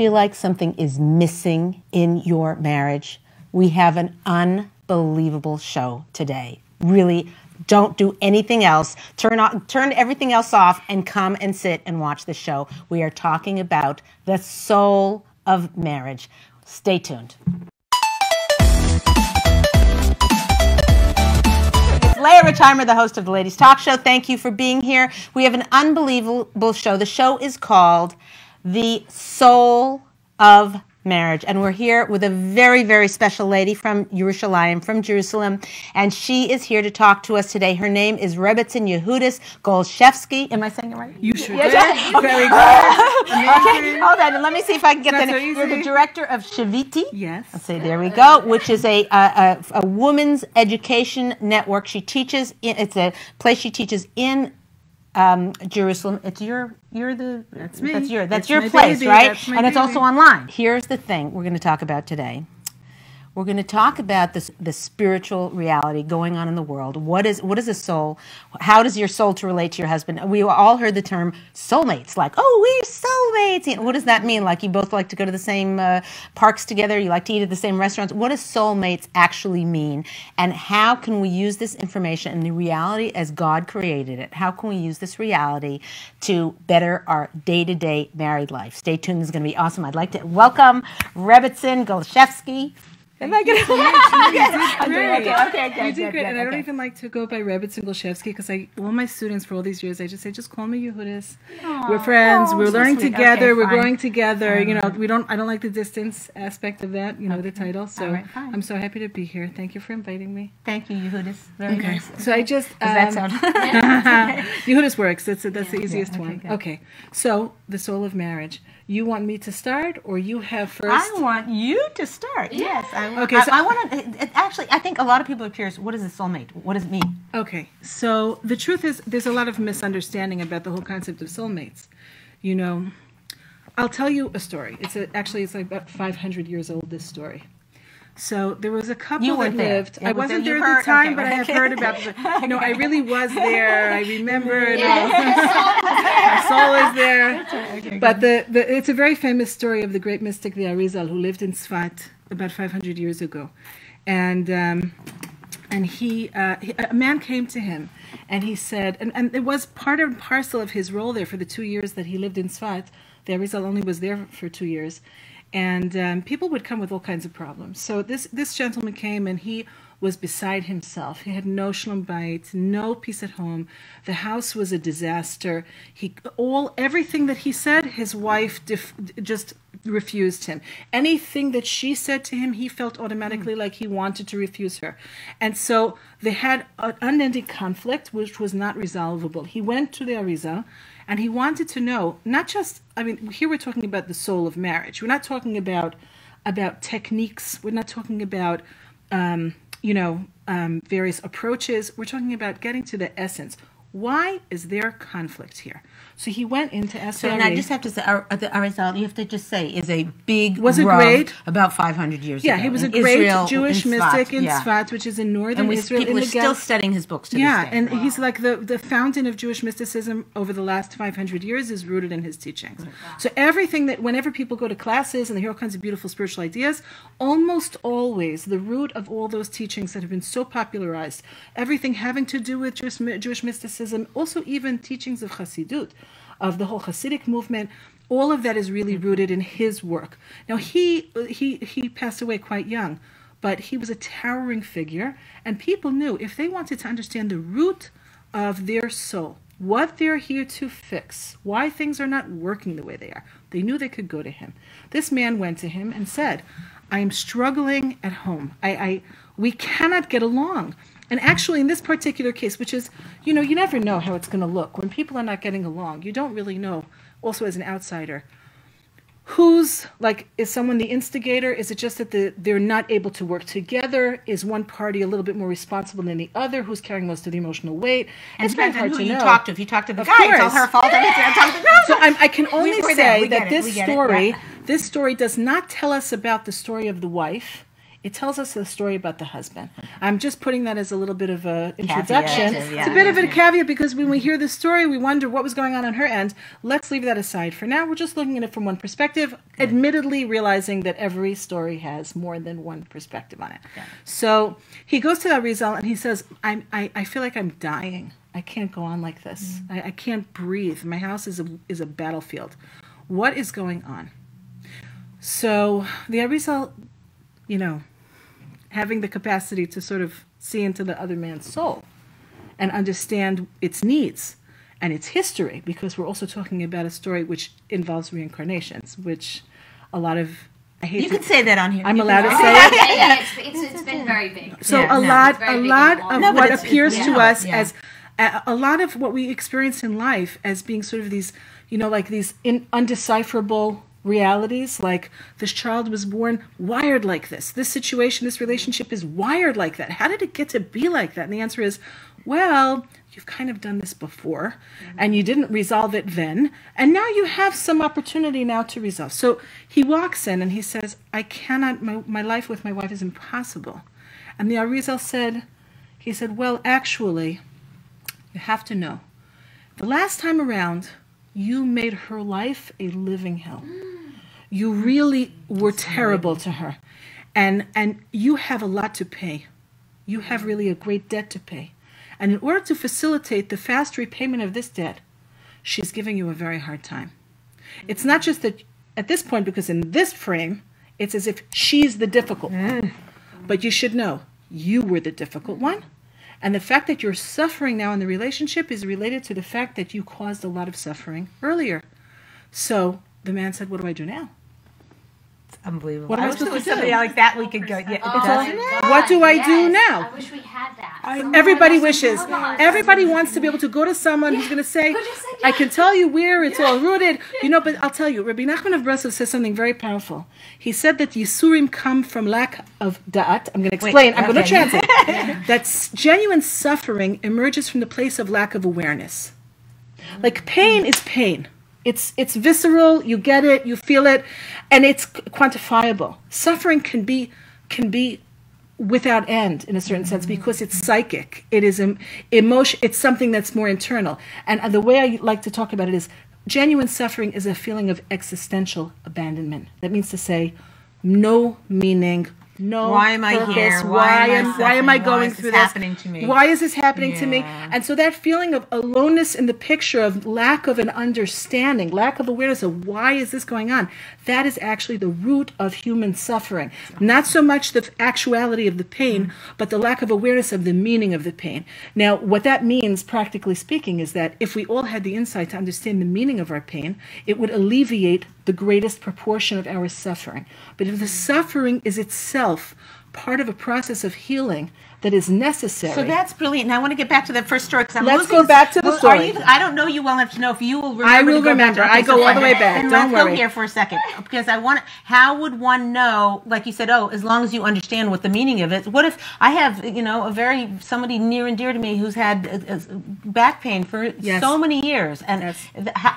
feel like something is missing in your marriage? We have an unbelievable show today. Really, don't do anything else. Turn on, turn everything else off and come and sit and watch the show. We are talking about the soul of marriage. Stay tuned. It's Leah Richeimer, the host of the Ladies Talk Show. Thank you for being here. We have an unbelievable show. The show is called The Soul of Marriage. And we're here with a very, very special lady from Yerushalayim, from Jerusalem. And she is here to talk to us today. Her name is Rebbetzin Yehudis Golshevsky. Am I saying it right? You should. Yes, did. Very good. Okay, hold on. Let me see if I can get Not that. so You're the director of Shaviti. Yes. Let's see. There we go. Which is a a, a, a woman's education network. She teaches. In, it's a place she teaches in um, Jerusalem. It's your. You're the. That's me. That's your. That's your place, baby. right? That's and it's baby. also online. Here's the thing. We're going to talk about today. We're going to talk about this, the spiritual reality going on in the world. What is what is a soul? How does your soul to relate to your husband? We all heard the term soulmates, like oh we're soulmates. What does that mean? Like you both like to go to the same uh, parks together, you like to eat at the same restaurants. What does soulmates actually mean? And how can we use this information and the reality as God created it? How can we use this reality to better our day to day married life? Stay tuned. This is going to be awesome. I'd like to welcome Rebbetzin Golshevsky. Am I going to? Great. Okay, okay, okay, You did great. and I don't even like to go by Rebbetzin Golshevsky because I, all my students for all these years, I just say, just call me Yehudis. We're friends. Oh, we're so learning sweet. together. Okay, we're growing together. You know, we don't. I don't like the distance aspect of that. You know, the title. So right. I'm so happy to be here. Thank you for inviting me. Thank you, Yehudis. Very Okay. nice. So I just Does that um, sound? Yehudis works. That's that's the easiest okay, one. good. Okay. So the soul of marriage. You want me to start, or you have first? I want you to start. Yes. I, Okay, I, so- I want to. Actually, I think a lot of people are curious. What is a soulmate? What does it mean? Okay, so the truth is, there's a lot of misunderstanding about the whole concept of soulmates. You know, I'll tell you a story. It's a, actually it's like about 500 years old. This story. So there was a couple You that lived. I was wasn't there- at the time, Okay, but I have heard about. The, no, I really was there. I remember. it. My soul is there. But the, the it's a very famous story of the great mystic the Arizal who lived in Sfat about 500 years ago, and. Um, and he, uh, he a man came to him and he said and, and it was part and parcel of his role there for the two years that he lived in Sfat. The Arizal only was there for two years, and um, people would come with all kinds of problems. So this this gentleman came and he was beside himself. He had no shalom bayit, no peace at home. The house was a disaster. He all everything that he said, his wife just refused him. Anything that she said to him, he felt automatically like he wanted to refuse her. And so they had an unending conflict, which was not resolvable. He went to the Arizal and he wanted to know, not just, I mean, here we're talking about the soul of marriage. We're not talking about about techniques. We're not talking about, um, you know, um, various approaches. We're talking about getting to the essence. Why is there conflict here? So he went into SRA. So, and I just have to say, our, the Arizal, you have to just say, is a big Was it great? about 500 years yeah, ago. he was a great Israel, Jewish in mystic in yeah. Which is in northern And we, Israel. people are still studying his books to yeah, this day. and he's like the, the fountain of Jewish mysticism over the last 500 years is rooted in his teachings. Oh, so everything that, whenever people go to classes and they hear all kinds of beautiful spiritual ideas, almost always the root of all those teachings that have been so popularized, everything having to do with Jewish, Jewish mysticism, also even teachings of Hasidut, of the whole Hasidic movement, all of that is really rooted in his work. Now he he he passed away quite young, but he was a towering figure, and people knew if they wanted to understand the root of their soul, what they're here to fix, why things are not working the way they are, they knew they could go to him. This man went to him and said, "I am struggling at home. I, I we cannot get along." And actually, in this particular case, which is, you know, you never know how it's going to look when people are not getting along. You don't really know. Also, as an outsider, who's like is someone the instigator is it just that the, they're not able to work together is one party a little bit more responsible than the other who's carrying most of the emotional weight And it's very depends on hard who to you know talk to. If you talk to the Of guy, it's all her fault. If you talk to the girl, so I'm, i can only say that it. this it. story Yeah. this story does not tell us about the story of the wife it tells us a story about the husband. I'm just putting that as a little bit of a introduction. Caveat, It's a yeah. bit of a caveat because when we hear the story, we wonder what was going on on her end. Let's leave that aside for now. We're just looking at it from one perspective, admittedly realizing that every story has more than one perspective on it. So he goes to the Arizal and he says, I'm, I, I feel like I'm dying. I can't go on like this. I, I can't breathe. My house is a, is a battlefield. What is going on? So the Arizal, you know, having the capacity to sort of see into the other man's soul and understand its needs and its history, because we're also talking about a story which involves reincarnations, which a lot of I hate You to, can say that on here. I'm You allowed to say it. yeah, yeah, it's, it's, it's been very big. So Yeah, a no. lot, a lot of No, what it's- appears yeah. to us Yeah. as a, a lot of what we experience in life as being sort of these, you know, like these in, undecipherable realities. Like this child was born wired like this. This situation, this relationship is wired like that. How did it get to be like that? And the answer is, well, you've kind of done this before mm-hmm. and you didn't resolve it then and now you have some opportunity now to resolve so he walks in and he says i cannot my, my life with my wife is impossible and the arizal said he said well actually you have to know the last time around you made her life a living hell you really were terrible to her and and you have a lot to pay you have really a great debt to pay and in order to facilitate the fast repayment of this debt, she's giving you a very hard time. It's not just that at this point, because in this frame, it's as if she's the difficult one. Mm. But you should know you were the difficult one. And the fact that you're suffering now in the relationship is related to the fact that you caused a lot of suffering earlier. So the man said, What do I do now? Unbelievable. What am I I wish there supposed was to somebody do? like that we could go. Yeah, Oh, doesn't my it? God, What do I do now? I wish we had that. I- Someone everybody wishes. to tell us. Everybody wants to be able to go to someone who's going to say, Who just said "I can tell you where it's all rooted." You know, but I'll tell you, Rabbi Nachman of Breslov says something very powerful. He said that Yisurim come from lack of da'at. I'm going to explain. I'm going to okay. translate. that genuine suffering emerges from the place of lack of awareness. Like pain is pain. It's it's visceral. You get it. You feel it, and it's quantifiable. Suffering can be can be without end in a certain sense because it's psychic. It is em- emotion. It's something that's more internal. And uh, the way I like to talk about it is genuine suffering is a feeling of existential abandonment. That means to say, no meaning. No Why am I here? Why, Why am why am? I Why going through this? happening to me? Why is this happening to me? And so that feeling of aloneness in the picture of lack of an understanding, lack of awareness of why is this going on, that is actually the root of human suffering. Not so much the actuality of the pain, but the lack of awareness of the meaning of the pain. Now, what that means, practically speaking, is that if we all had the insight to understand the meaning of our pain, it would alleviate the greatest proportion of our suffering. But if the suffering is itself part of a process of healing that is necessary. So that's brilliant. And I want to get back to that first story because I'm Let's losing go back to the story. Are you, I don't know you well enough to know if you will remember. I will to go back remember. I go all the way back. then Don't let's worry. go here for a second because I want. How would one know? Like you said, oh, as long as you understand what the meaning of it. What if I have, you know, a very somebody near and dear to me who's had uh, uh, back pain for Yes. so many years, and Yes.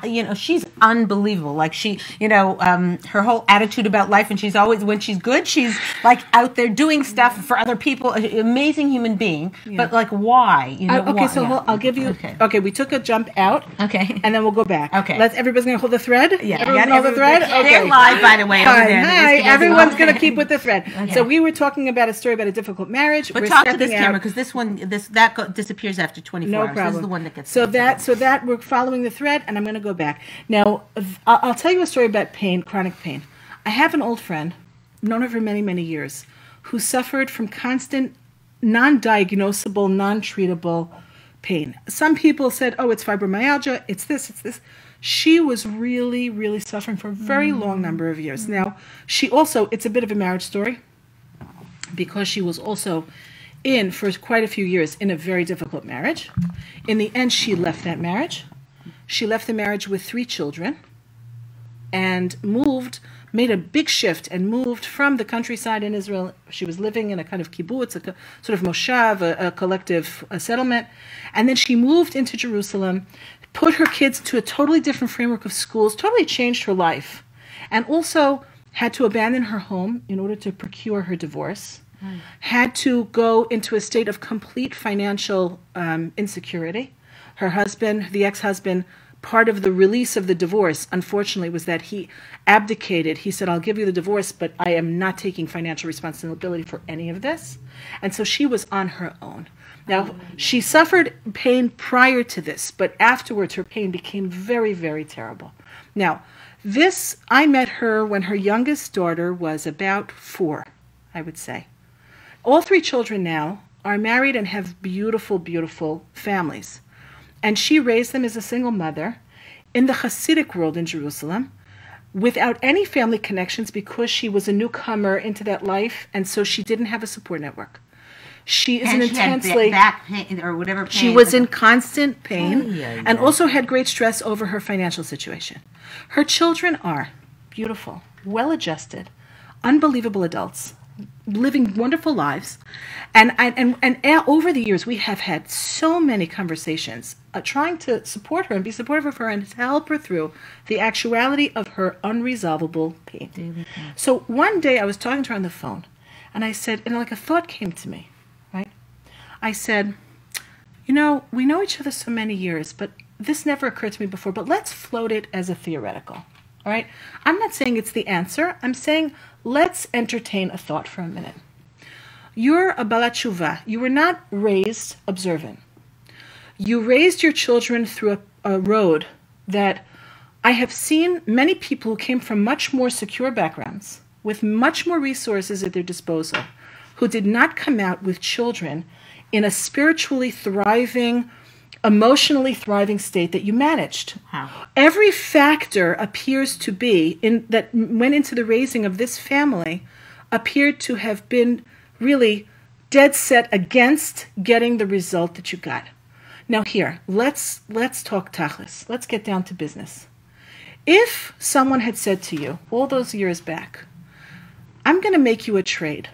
you know she's unbelievable. Like she, you know, um, her whole attitude about life, and she's always when she's good, she's like out there doing stuff for other people. a- Amazing human being, but like why? You know, Uh, okay, why? so Yeah. I'll give you. Okay. Okay. we took a jump out. Okay. and then we'll go back. Okay. let's. Everybody's gonna hold the thread. Yeah, everyone got hold the thread. Okay, They're live, by the way. Hi, just everyone's gonna keep with the thread. So we were talking about a story about a difficult marriage. But we're talk to this stepping camera because this one, this that go, disappears after 24 No hours. problem. This is the one that gets. so that so that we're following the thread, and I'm going to go back now. I'll, I'll tell you a story about pain, chronic pain. I have an old friend, known her for many many years, who suffered from constant, non-diagnosable, non-treatable pain. Some people said, "Oh, it's fibromyalgia. It's this. It's this." She was really, really suffering for a very mm. long number of years. Mm. Now, she also, it's a bit of a marriage story because she was also in for quite a few years in a very difficult marriage. In the end, she left that marriage. She left the marriage with three children and moved, made a big shift and moved from the countryside in Israel. She was living in a kind of kibbutz, a sort of moshav, a, a collective a settlement. And then she moved into Jerusalem, put her kids to a totally different framework of schools, totally changed her life. And also had to abandon her home in order to procure her divorce, had to go into a state of complete financial um, insecurity. Her husband, the ex husband, part of the release of the divorce, unfortunately, was that he abdicated. He said, I'll give you the divorce, but I am not taking financial responsibility for any of this. And so she was on her own. Now, she suffered pain prior to this, but afterwards her pain became very, very terrible. Now, this, I met her when her youngest daughter was about four, I would say. All three children now are married and have beautiful, beautiful families. And she raised them as a single mother in the Hasidic world in Jerusalem without any family connections because she was a newcomer into that life and so she didn't have a support network. She is And an she intensely back pain or whatever. Pain. she was in constant pain Ay, ay, and also had great stress over her financial situation. Her children are beautiful, well adjusted, unbelievable adults, living wonderful lives. And, and, and, and over the years, we have had so many conversations uh, trying to support her and be supportive of her and to help her through the actuality of her unresolvable pain. So one day I was talking to her on the phone and I said, and like a thought came to me, right? I said, you know, we know each other so many years, but this never occurred to me before, but let's float it as a theoretical. All right? I'm not saying it's the answer. I'm saying let's entertain a thought for a minute. You're a balachuva. You were not raised observant. You raised your children through a, a road that I have seen many people who came from much more secure backgrounds, with much more resources at their disposal, who did not come out with children in a spiritually thriving, emotionally thriving state that you managed. How? Every factor appears to be in that went into the raising of this family appeared to have been really dead set against getting the result that you got. Now here, let's let's talk tachlis. Let's get down to business. If someone had said to you all those years back, I'm going to make you a trade.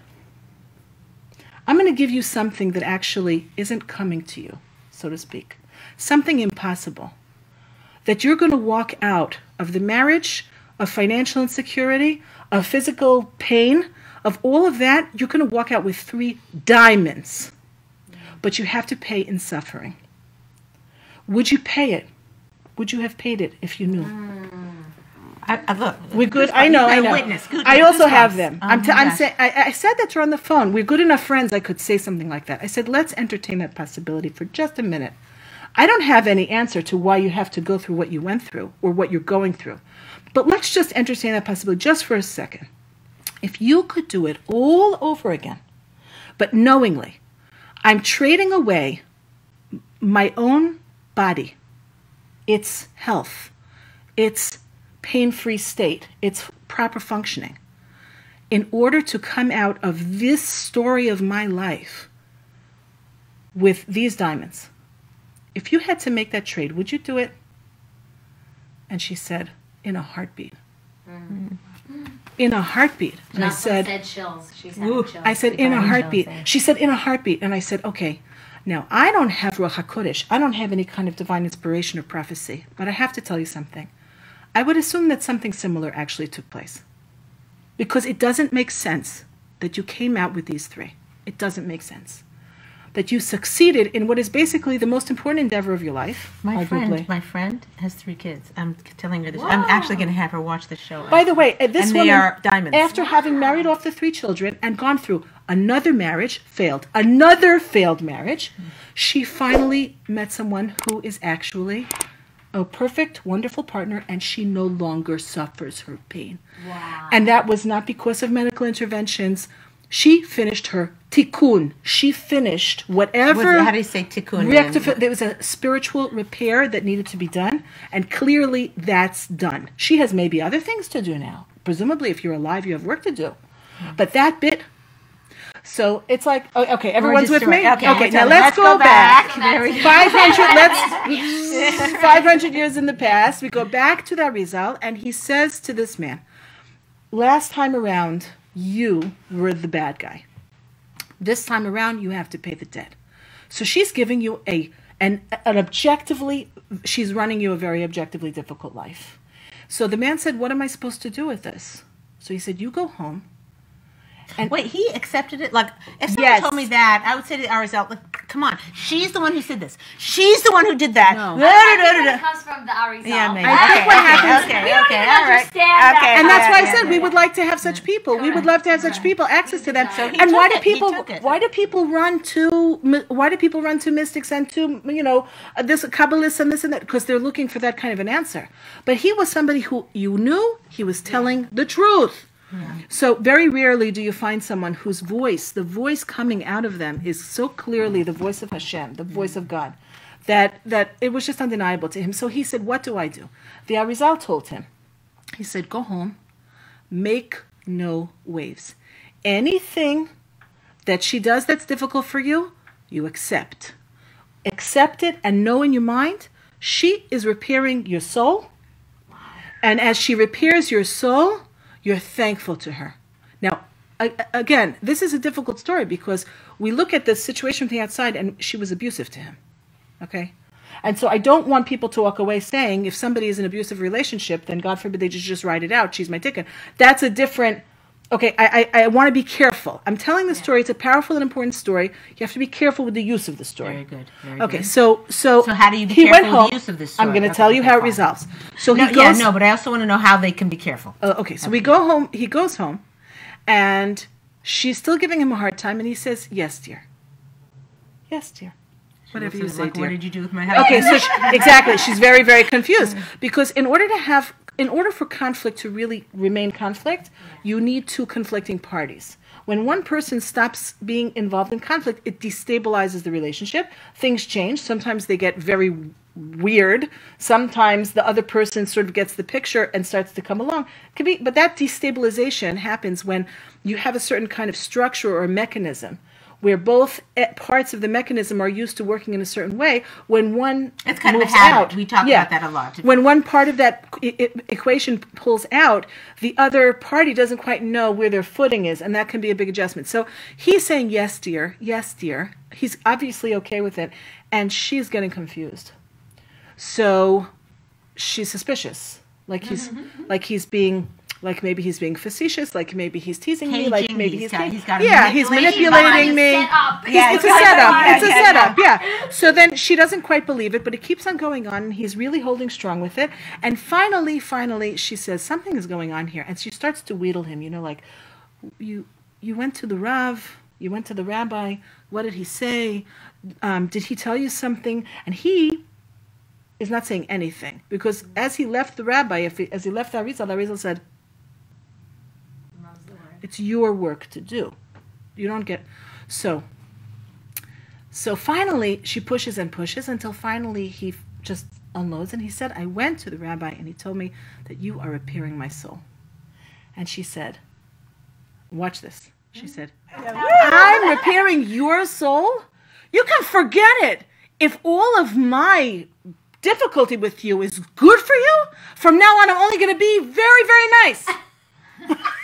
I'm going to give you something that actually isn't coming to you, so to speak. Something impossible. That you're going to walk out of the marriage, of financial insecurity, of physical pain, of all of that, you're going to walk out with three diamonds. But you have to pay in suffering. Would you pay it? Would you have paid it if you knew? I, I look. We're good. I know. I know. Witness. Good- I also have them. I'm, Oh t- I'm gosh. saying. I, I said that to her on the phone. We're good enough friends. I could say something like that. I said, let's entertain that possibility for just a minute. I don't have any answer to why you have to go through what you went through or what you're going through, but let's just entertain that possibility just for a second. If you could do it all over again, but knowingly, I'm trading away my own body, its health, its pain free state, its proper functioning, in order to come out of this story of my life with these diamonds. If you had to make that trade, would you do it? And she said, in a heartbeat. Mm. In a heartbeat. And I said, said chills. She's chills. I said, in a heartbeat. She said, in a heartbeat. And I said, okay. Now, I don't have Ruach HaKodesh. I don't have any kind of divine inspiration or prophecy. But I have to tell you something. I would assume that something similar actually took place. Because it doesn't make sense that you came out with these three. It doesn't make sense. That you succeeded in what is basically the most important endeavor of your life. My arguably. friend, my friend has three kids. I'm telling her this. I'm actually going to have her watch the show. By the way, uh, this and they woman, are diamonds. after having married off the three children and gone through another marriage, failed, another failed marriage, she finally met someone who is actually a perfect, wonderful partner, and she no longer suffers her pain. Wow. And that was not because of medical interventions. She finished her tikkun. She finished whatever. What- how do you say tikkun? Rectifi- there was a spiritual repair that needed to be done, and clearly that's done. She has maybe other things to do now. Presumably, if you're alive, you have work to do. But that bit. So it's like, oh, okay, everyone's with me? Okay, Okay, now let's, let's go, go back. back. 500, let's, 500 years in the past. We go back to the Arizal, and he says to this man, last time around, you were the bad guy. This time around, you have to pay the debt. So she's giving you a an, an objectively, she's running you a very objectively difficult life. So the man said, What am I supposed to do with this? So he said, "You go home." And wait, he accepted it? Like, if someone Yes. told me that, I would say to Arizal, like, come on, she's the one who said this. She's the one who did that. No. Da, da, I think it comes from the Arizal. Yeah, maybe. I think what okay, happens- Okay, We don't okay, even all right. understand that. Okay, And that's yeah, why I said yeah. we would like to have such people. We would love to have such people access to them. So he and why took do it. He people took it. why do people run to why do people run to mystics and to you know uh, this kabbalists and this and that because they're looking for that kind of an answer. But he was somebody who you knew he was telling the truth. So very rarely do you find someone whose voice, the voice coming out of them, is so clearly the voice of Hashem, the voice of God, that that it was just undeniable to him. So he said, "What do I do?" The Arizal told him. He said, "Go home, make no waves. Anything that she does that's difficult for you, you accept. Accept it and know in your mind she is repairing your soul. And as she repairs your soul, you're thankful to her. Now, again, this is a difficult story because we look at the situation from the outside and she was abusive to him. Okay? And so I don't want people to walk away saying if somebody is in an abusive relationship, then God forbid they just, just write it out. She's my ticket. That's a different. Okay, I, I, I want to be careful. I'm telling the story. It's a powerful and important story. You have to be careful with the use of the story. Very good, very okay, good. so so So how do you be he careful went with the home. use of this I'm going to Okay, tell you okay, how it resolves. So No, he yeah, goes. no, but I also want to know how they can be careful. Uh, okay, so we go home. He goes home, and she's still giving him a hard time, and he says, "Yes, dear. Yes, dear. Whatever you say, like, dear." What did you do with my house? Okay, so she, exactly, she's very, very confused because in order to have, in order for conflict to really remain conflict, you need two conflicting parties. When one person stops being involved in conflict, it destabilizes the relationship. Things change. Sometimes they get very weird. Sometimes the other person sort of gets the picture and starts to come along. Be, but that destabilization happens when you have a certain kind of structure or mechanism where both eh, parts of the mechanism are used to working in a certain way when one It's kind of a moves habit. out. We talk about that a lot. when one part of that equation pulls out the other party doesn't quite know where their footing is and that can be a big adjustment. So he's saying yes dear. Yes dear. He's obviously okay with it and she's getting confused. So she's suspicious. Like he's like he's being like maybe he's being facetious like maybe he's teasing me like maybe he's he's, got- he's got yeah he's manipulating me. He's- it's a setup. yeah, It's a setup. Yeah. So then she doesn't quite believe it, but it keeps on going on, and he's really holding strong with it. And finally, finally, she says something is going on here, and she starts to wheedle him. You know, like you you went to the rav, you went to the rabbi. What did he say? Um, did he tell you something? And he is not saying anything because as he left the rabbi, if he, as he left the Arizal, the Arizal said, "It's your work to do. You don't get so." So finally, she pushes and pushes until finally he just unloads. And he said, I went to the rabbi and he told me that you are repairing my soul. And she said, Watch this. She said, I'm repairing your soul? You can forget it. If all of my difficulty with you is good for you, from now on, I'm only going to be very, very nice.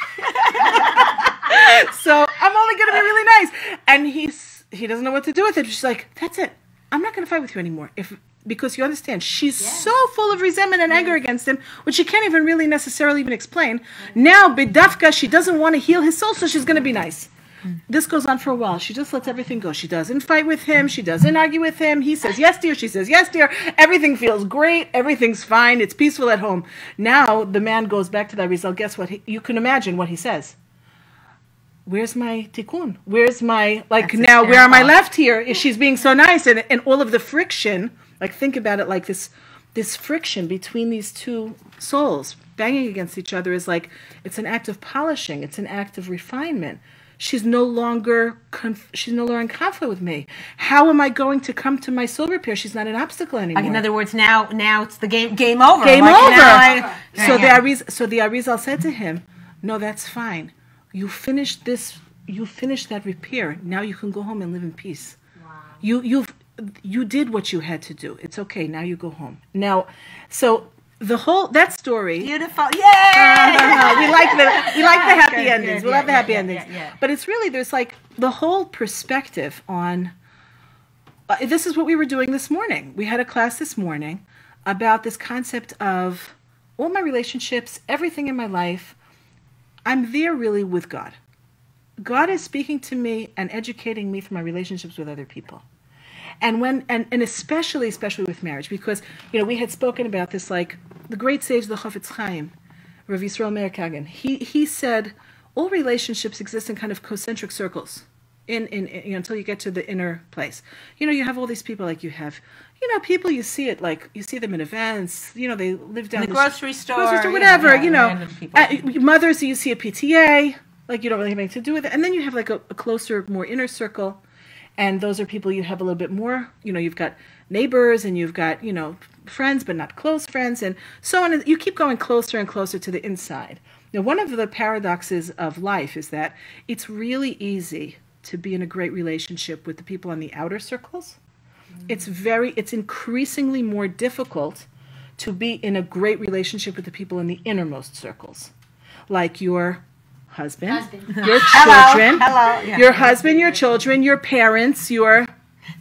so I'm only going to be really nice. And he's he doesn't know what to do with it. She's like, that's it. I'm not going to fight with you anymore. If because you understand, she's so full of resentment and anger mm. against him, which she can't even really necessarily even explain. Now, Bidafka, she doesn't want to heal his soul, so she's going to be nice. Mm. This goes on for a while. She just lets everything go. She doesn't fight with him. She doesn't argue with him. He says, Yes, dear. She says, Yes, dear. Everything feels great. Everything's fine. It's peaceful at home. Now the man goes back to the Arizal. Guess what? He, you can imagine what he says. Where's my tikkun? Where's my, like, That's now where am I left here? Is she's being so nice? And, and all of the friction, like, think about it like this this friction between these two souls banging against each other is like it's an act of polishing it's an act of refinement she's no longer conf- she's no longer in conflict with me how am i going to come to my soul repair she's not an obstacle anymore Like, in other words, now now it's the game game over. game Like, over I- so the Ariz- so the arizal said to him no that's fine you finished this you finished that repair now you can go home and live in peace you you've you did what you had to do it's okay now you go home now so the whole that story beautiful. Yay! we like the we like the happy Good, endings. good, we yeah, love the happy yeah, endings. yeah, yeah. But it's really there's like the whole perspective on. Uh, this is what we were doing this morning. We had a class this morning about this concept of all my relationships, everything in my life. I'm there really with God. God is speaking to me and educating me through my relationships with other people. And when and, and especially especially with marriage, because you know we had spoken about this like the great sage the Chafetz Chaim, Rav Yisrael Meir Kagan. He he said all relationships exist in kind of concentric circles. In, in, in until you get to the inner place, you know, you have all these people like you have, you know, people you see it like you see them in events. You know, they live down the the grocery store, grocery store, whatever. yeah, you know, at, mothers you see at PTA, like you don't really have anything to do with it, and then you have like a, a closer, more inner circle, and those are people you have a little bit more. You know, you've got neighbors and you've got you know friends, but not close friends, and so on. And you keep going closer and closer to the inside. Now, one of the paradoxes of life is that it's really easy to be in a great relationship with the people on the outer circles. It's very, it's increasingly more difficult to be in a great relationship with the people in the innermost circles, like your husband, Husband. your children, Hello. Yeah. your husband, your children, your parents, your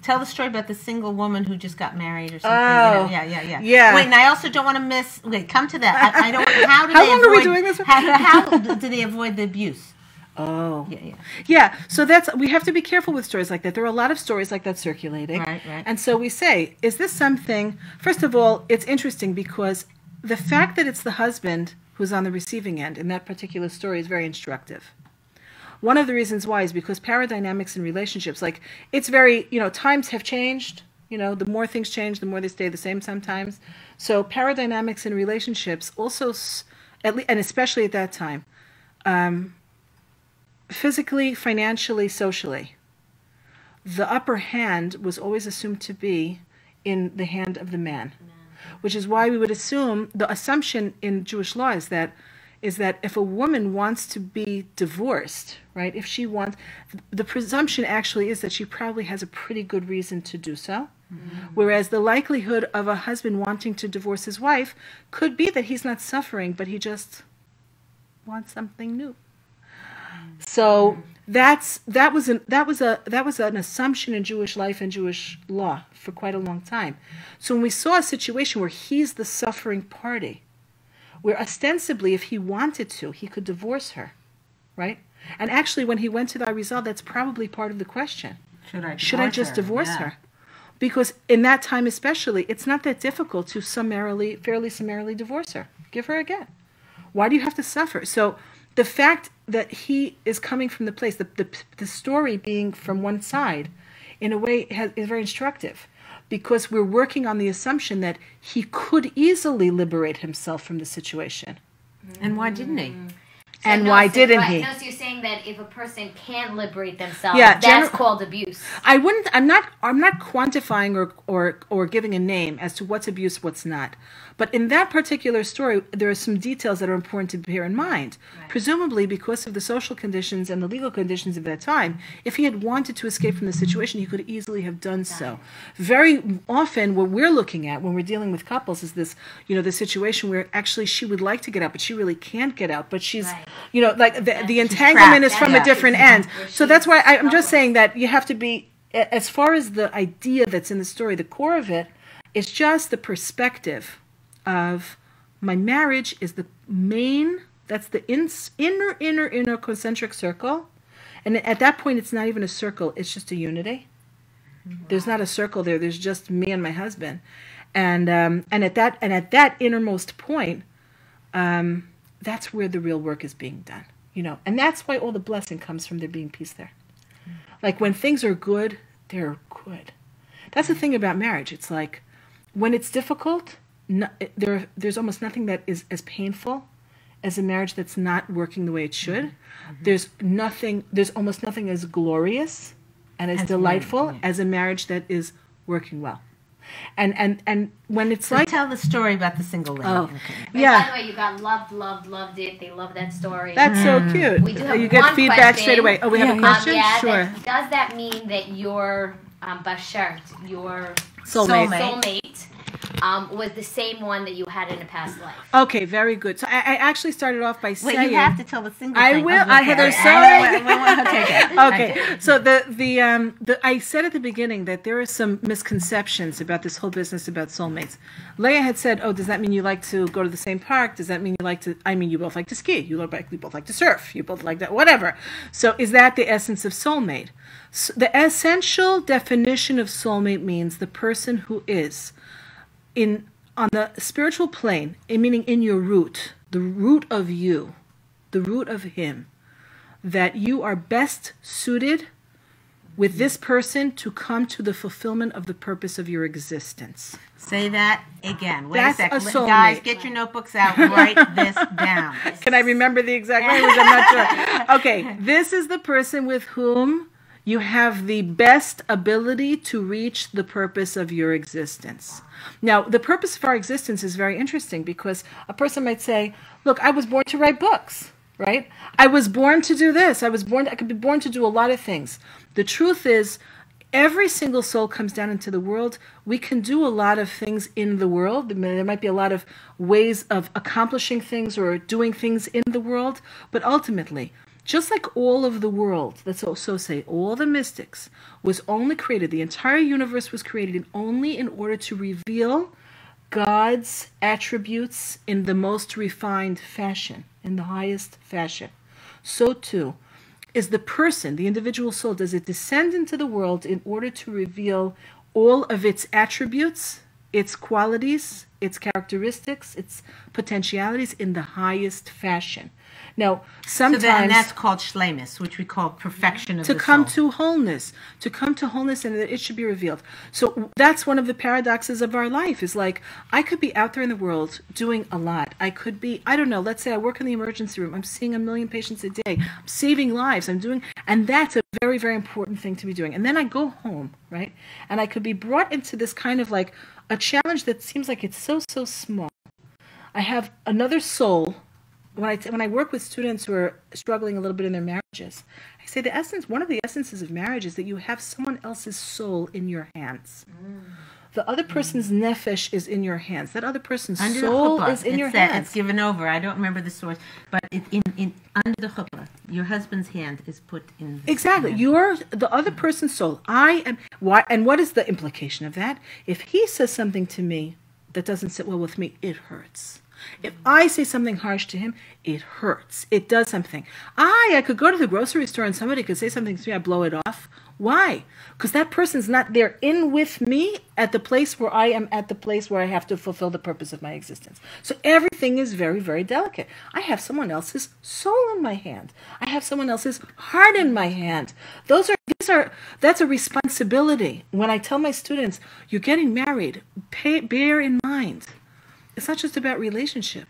Tell the story about the single woman who just got married or something. Oh. you know? Oh. yeah, yeah, yeah. Yeah. Wait, and I also don't want to miss. Wait, come to that. I, I don't. How do How they long avoid, are we doing this? How, how do they avoid the abuse? Oh Yeah, yeah. Yeah, so that's we have to be careful with stories like that. There are a lot of stories like that circulating. Right, right. And so we say, is this something first of all, it's interesting because the fact that it's the husband who's on the receiving end in that particular story is very instructive. One of the reasons why is because paradigmatics in relationships, like it's very, you know, times have changed. You know, the more things change, the more they stay the same sometimes. So paradigmatics in relationships also, at least, and especially at that time, um, physically, financially, socially, the upper hand was always assumed to be in the hand of the man, which is why we would assume the assumption in Jewish law is that is that if a woman wants to be divorced, right? If she wants, the presumption actually is that she probably has a pretty good reason to do so. Mm-hmm. Whereas the likelihood of a husband wanting to divorce his wife could be that he's not suffering, but he just wants something new. So that's that was an that was a that was an assumption in Jewish life and Jewish law for quite a long time. So when we saw a situation where he's the suffering party, where ostensibly if he wanted to, he could divorce her, right? And actually when he went to the Arizal, that's probably part of the question. Should I? Should I just her? divorce Yeah. her? Because in that time especially, it's not that difficult to summarily, fairly summarily divorce her. Give her again. Why do you have to suffer? So the fact that he is coming from the place, the, the, the story being from one side, in a way has, is very instructive because we're working on the assumption that he could easily liberate himself from the situation. And why didn't he? So And no, why so- didn't right, he? No, so you're saying that if a person can't liberate themselves, Yeah, that's gener- called abuse. I wouldn't. I'm not. I'm not quantifying or or or giving a name as to what's abuse, what's not. But in that particular story, there are some details that are important to bear in mind. Presumably, because of the social conditions and the legal conditions of that time, if he had wanted to escape from the situation, he could easily have done so. Very often, what we're looking at when we're dealing with couples is this, you know, the situation where actually she would like to get out, but she really can't get out. But she's, Right. you know, like the, the entanglement is from a different where end. So that's why I, I'm just saying that you have to be as far as the idea that's in the story, the core of it is just the perspective of my marriage is the main. That's the in, inner, inner, inner concentric circle, and at that point, it's not even a circle; it's just a unity. There's not a circle there. There's just me and my husband, and um, and at that and at that innermost point, um, that's where the real work is being done. You know, and that's why all the blessing comes from there being peace there. Like when things are good, they're good. That's the thing about marriage. It's like when it's difficult, no, there there's almost nothing that is as painful as a marriage that's not working the way it should. There's nothing. There's almost nothing as glorious and as, As delightful marriage, yeah. as a marriage that is working well. And and and when it's So like tell the story about the single lady. oh Okay. But yeah, By the way, you got loved, loved, loved it. They love that story. that's so cute. We do have you get feedback question. straight away. Oh, we have a question. Um, yeah, sure. that- does that mean that your um, bashert, your Soulmate. soulmate um, was the same one that you had in a past life. Okay, very good. So I, I actually started off by Wait, saying you have to tell the single I thing. will. I had okay. a sorry. Okay, okay. okay. So the the um the I said at the beginning that there are some misconceptions about this whole business about soulmates. Leah had said, "Oh, does that mean you like to go to the same park? Does that mean you like to? I mean, you both like to ski. You look like you both like to surf. You both like that. Whatever. So is that the essence of soulmate? So the essential definition of soulmate means the person who is in on the spiritual plane, meaning in your root, the root of you, the root of him, that you are best suited with this person to come to the fulfillment of the purpose of your existence. Say that again. Wait That's a second. a soulmate. Guys, get your notebooks out. Write this down. Can I remember the exact language? I'm not sure. Okay, this is the person with whom you have the best ability to reach the purpose of your existence. Now, the purpose of our existence is very interesting because a person might say, Look, I was born to write books, right? I was born to do this. I was born, I could be born to do a lot of things. The truth is, every single soul comes down into the world. We can do a lot of things in the world. There might be a lot of ways of accomplishing things or doing things in the world, but ultimately, just like all of the world, let's also say all the mystics, was only created, the entire universe was created only in order to reveal God's attributes in the most refined fashion, in the highest fashion. So too is the person, the individual soul, does it descend into the world in order to reveal all of its attributes, its qualities, its characteristics, its potentialities in the highest fashion. Now, So sometimes then, and that's called shlemus, which we call perfection of to the come soul. to wholeness to come to wholeness and that it should be revealed so that's one of the paradoxes of our life is like i could be out there in the world doing a lot i could be i don't know let's say i work in the emergency room i'm seeing a million patients a day i'm saving lives i'm doing and that's a very very important thing to be doing and then i go home right and i could be brought into this kind of like a challenge that seems like it's so so small I have another soul. When I, when I work with students who are struggling a little bit in their marriages, I say the essence, one of the essences of marriage is that you have someone else's soul in your hands. The other mm. person's nefesh is in your hands. That other person's Under soul chuppah, is in it's your that- hands. It's given over. I don't remember the source, but it, in, in under the chuppah, your husband's hand is put in. the Exactly. hand. You're the other mm. person's soul. I am why and what is the implication of that? If he says something to me that doesn't sit well with me, it hurts. If I say something harsh to him, it hurts. It does something. I I could go to the grocery store and somebody could say something to me, I blow it off. Why? Because that person's not there in with me at the place where I am at the place where I have to fulfill the purpose of my existence. So everything is very, very delicate. I have someone else's soul in my hand. I have someone else's heart in my hand. Those are these are that's a responsibility. When I tell my students, you're getting married, pay, bear in mind, it's not just about relationship.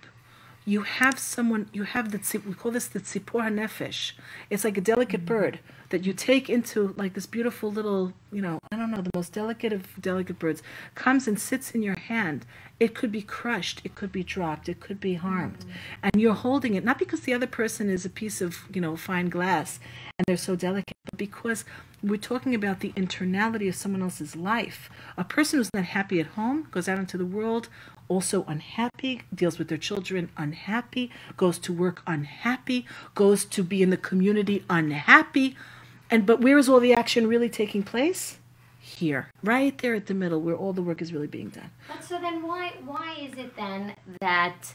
You have someone you have the we call this the tzipor nefesh it's like a delicate mm-hmm. bird that you take into like this beautiful little you know i don't know the most delicate of delicate birds comes and sits in your hand. It could be crushed it could be dropped it could be harmed. Mm-hmm. And you're holding it not because the other person is a piece of you know fine glass and they're so delicate but because we're talking about the internality of someone else's life. A person who's not happy at home goes out into the world also unhappy, deals with their children unhappy, goes to work unhappy, goes to be in the community unhappy. And but where is all the action really taking place? Here, right there at the middle where all the work is really being done. But so then why why is it then that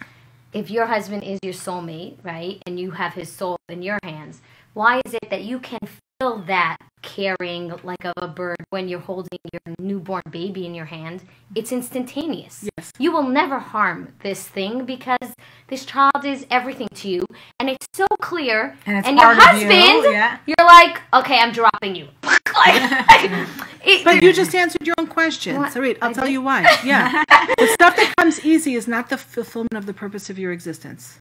if your husband is your soulmate, right, and you have his soul in your hands, why is it that you can feel that carrying like of a bird when you're holding your newborn baby in your hand? It's instantaneous. Yes. You will never harm this thing because this child is everything to you and it's so clear And it's your of you, husband yeah. you're like, Okay, I'm dropping you. It- But you just answered your own question. What? Sorry, I'll I tell did? you why. Yeah. the stuff that comes easy is not the fulfillment of the purpose of your existence.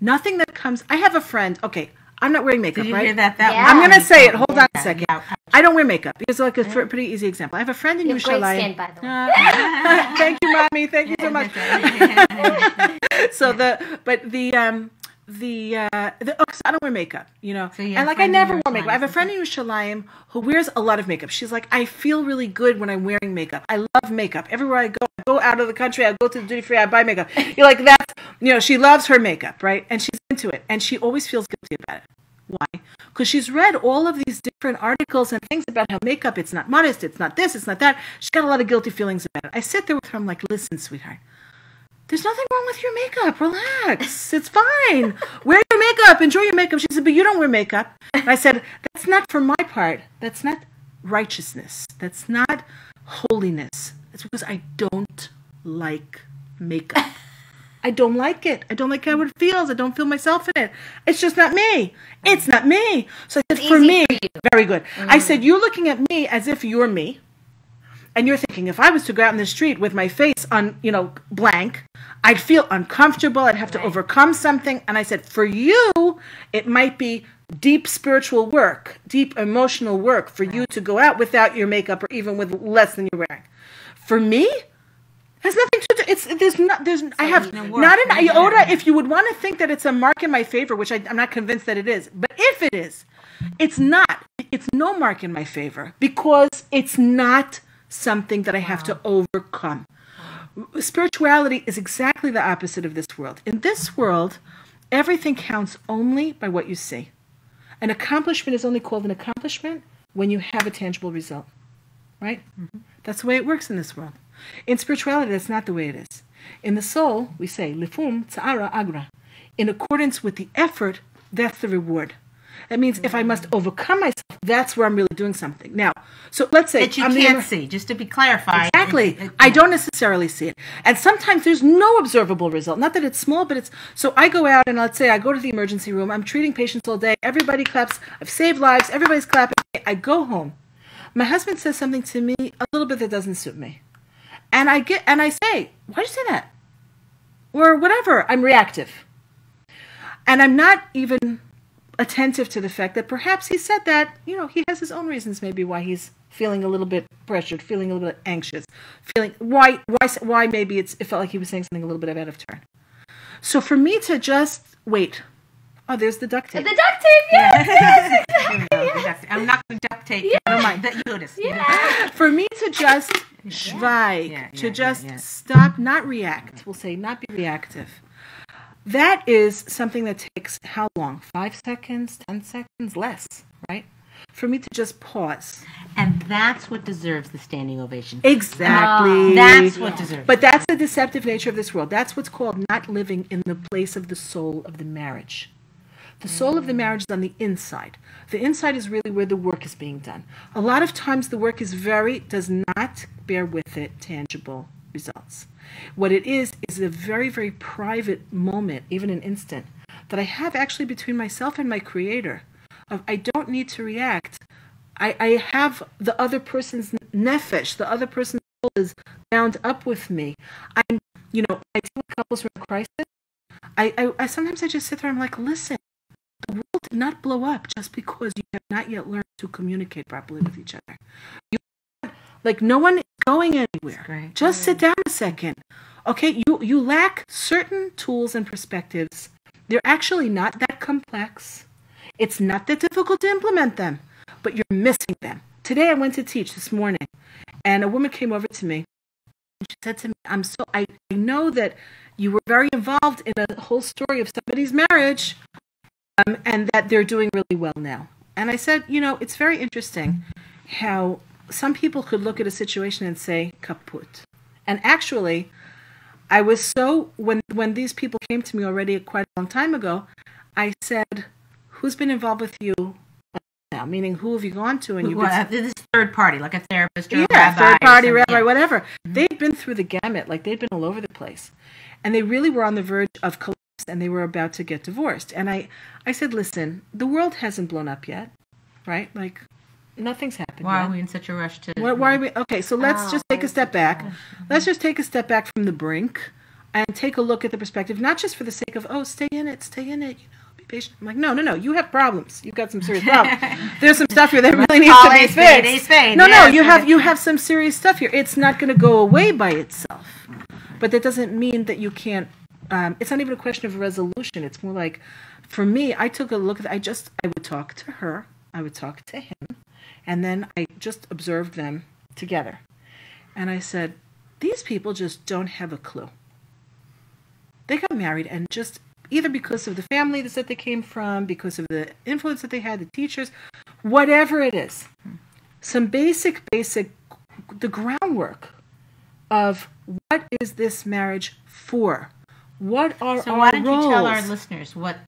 Nothing that comes I have a friend, okay, I'm not wearing makeup, Did you right? hear that? That Yeah. I'm gonna say it. Hold on a second. I don't wear makeup. It's like a fr- pretty easy example. I have a friend in You have great Yerushalayim. skin, by the way. Thank you, mommy. Thank you so much. so the but the um the uh the, oh, 'cause I don't wear makeup, you know. So and like I never wear makeup. I have a friend in Yerushalayim who wears a lot of makeup. She's like, I feel really good when I'm wearing makeup. I love makeup. Everywhere I go, I go out of the country, I go to the duty free, I buy makeup. You're like that's you know, she loves her makeup, right? And she's into it, and she always feels guilty about it. Why? Because she's read all of these different articles and things about how makeup, it's not modest, it's not this, it's not that. She's got a lot of guilty feelings about it. I sit there with her, I'm like, listen, sweetheart, there's nothing wrong with your makeup. Relax. It's fine. wear your makeup. Enjoy your makeup. She said, but you don't wear makeup. And I said, that's not for my part. That's not righteousness. That's not holiness. It's because I don't like makeup. I don't like it. I don't like how it feels. I don't feel myself in it. It's just not me. It's not me. So I said, for me, for very good. I said, you're looking at me as if you're me. And you're thinking, if I was to go out in the street with my face on, you know, blank, I'd feel uncomfortable. I'd have to overcome something. And I said, for you, it might be deep spiritual work, deep emotional work for you to go out without your makeup or even with less than you're wearing. For me, has nothing to do. It's there's not there's I have not an iota. If you would want to think that it's a mark in my favor, which I, I'm not convinced that it is, but if it is, it's not. It's no mark in my favor because it's not something that I have to overcome. Spirituality is exactly the opposite of this world. In this world, everything counts only by what you see. An accomplishment is only called an accomplishment when you have a tangible result. Right? Mm-hmm. That's the way it works in this world. In spirituality, that's not the way it is. In the soul, we say, lifum tsara agra. In accordance with the effort, that's the reward. That means if I must overcome myself, that's where I'm really doing something. Now, so let's say that you I'm can't emer- see. Just to be clarified. Exactly. it- it- I don't necessarily see it. And sometimes there's no observable result. Not that it's small, but it's so I go out and let's say I go to the emergency room. I'm treating patients all day. Everybody claps. I've saved lives. Everybody's clapping. I go home. My husband says something to me a little bit that doesn't suit me. And I get and I say, "Why'd you say that?" Or whatever. I'm reactive. And I'm not even attentive to the fact that perhaps he said that, you know, he has his own reasons maybe why he's feeling a little bit pressured, feeling a little bit anxious, feeling why why why maybe it's it felt like he was saying something a little bit out of turn. So for me to just wait, oh, there's the duct tape. The duct tape, yes, yes, we go, I'm not going to duct tape. Never mind. That you notice. for me to just schweig, Yeah, to yeah, just yeah, yeah. stop, not react. We'll say not be reactive. That is something that takes how long? Five seconds, ten seconds, less, right? For me to just pause. And that's what deserves the standing ovation. Exactly. Ah, that's what deserves. But that's the deceptive nature of this world. That's what's called not living in the place of the soul of the marriage. The soul of the mm. marriage is on the inside. The inside is really where the work is being done. A lot of times the work is very, does not bear with it tangible results. What it is, is a very, very private moment, even an instant, that I have actually between myself and my creator. Of I don't need to react. I, I have the other person's nefesh, the other person's soul is bound up with me. I'm, you know, I deal with couples who are in crisis. I, I, I sometimes I just sit there. I'm like, listen, the world did not blow up just because you have not yet learned to communicate properly with each other. You, like, no one is going anywhere. Just sit down a second. Okay, you you lack certain tools and perspectives. They're actually not that complex. It's not that difficult to implement them, but you're missing them. Today I went to teach this morning, and a woman came over to me. And she said to me, "I'm so I, I know that you were very involved in a whole story of somebody's marriage, um, and that they're doing really well now." And I said, "You know, it's very interesting how some people could look at a situation and say kaput, and actually." I was so when when these people came to me already quite a long time ago, I said, "Who's been involved with you now?" Meaning, who have you gone to? And you've Well, been this third party, like a therapist or a yeah, rabbi. third party rabbi, yeah. whatever. Mm-hmm. They'd been through the gamut, like they'd been all over the place, and they really were on the verge of collapse, and they were about to get divorced. And I, I said, listen, the world hasn't blown up yet, right? Like, nothing's happened. Why yet. are we in such a rush to? Why, why are we? Okay, so let's Oh, just take a step back. see. Let's just take a step back from the brink and take a look at the perspective, not just for the sake of, oh, stay in it, stay in it, you know, be patient. I'm like, no, no, no, you have problems. You've got some serious problems. There's some stuff here that really needs to be a fixed. spade, No, no, yes. you have you have some serious stuff here. It's not going to go away by itself, but that doesn't mean that you can't um, it's not even a question of resolution. It's more like, for me, I took a look at. I just I would talk to her, I would talk to him, and then I just observed them together, and I said, these people just don't have a clue. They got married and just either because of the family that they came from, because of the influence that they had, the teachers, whatever it is, some basic, basic, the groundwork of what is this marriage for? What are So our why don't you tell our listeners what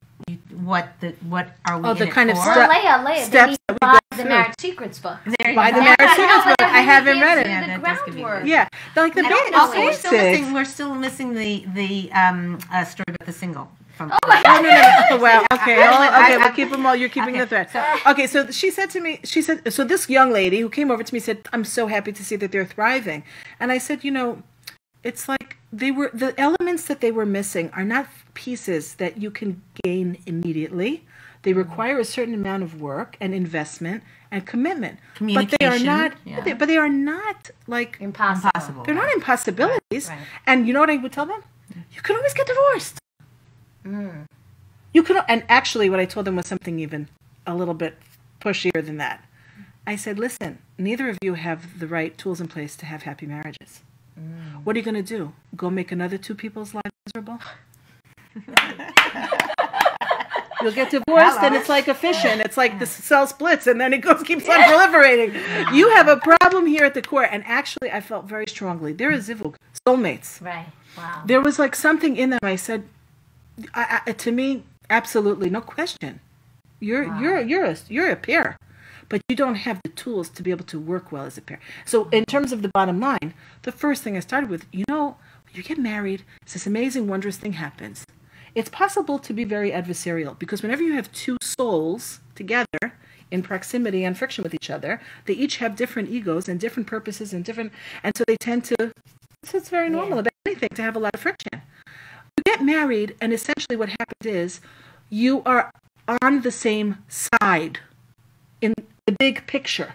what the what are we Oh, in the it kind of for? step- Well, Leah, Leah, steps that we buy go the through. Marriage Secrets book. There you By the. Marriage Secrets book. I haven't read it. Yeah, that does give you yeah, like the I don't basic. know. Also, we're still missing we're still missing the the um uh, story about the single from. Oh my Oh, no, no, no. Wow. I- Okay. I- oh, I- okay. I- we'll keep them all. You're keeping Okay, the thread. so- Okay. So she said to me, she said, so this young lady who came over to me said, I'm so happy to see that they're thriving. And I said, you know, it's like they were, the elements that they were missing are not pieces that you can gain immediately. They require a certain amount of work and investment and commitment. But they are not, yeah. but, they, but they are not like, Impossible. Impossible. they're not impossibilities. Right, right. And you know what I would tell them? Mm. You can always get divorced. Mm. You could, and actually, what I told them was something even a little bit pushier than that. I said, listen, neither of you have the right tools in place to have happy marriages. Mm. What are you going to do? Go make another two people's lives miserable? You'll get divorced, and it's like a fission. It's like the cell splits, and then it goes keeps on proliferating. You have a problem here at the core, and actually, I felt very strongly. There is zivug, soulmates Right. Wow. there was like something in them. I said, I, I, to me, absolutely no question. You're you're you're a you're a pair, but you don't have the tools to be able to work well as a pair. So in terms of the bottom line, the first thing I started with, you know, when you get married, this amazing, wondrous thing happens. It's possible to be very adversarial because whenever you have two souls together in proximity and friction with each other, they each have different egos and different purposes and different, and so they tend to. So it's very normal about anything to have a lot of friction. You get married, and essentially what happens is you are on the same side in the big picture.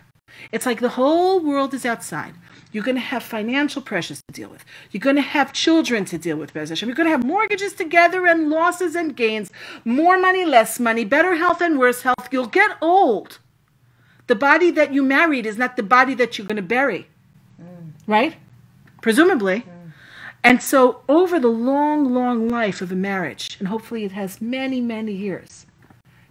It's like the whole world is outside. You're going to have financial pressures to deal with. You're going to have children to deal with. Bez Hashem. You're going to have mortgages together and losses and gains, more money, less money, better health and worse health. You'll get old. The body that you married is not the body that you're going to bury, mm. right? Presumably. Mm. And so, over the long, long life of a marriage, and hopefully it has many, many years,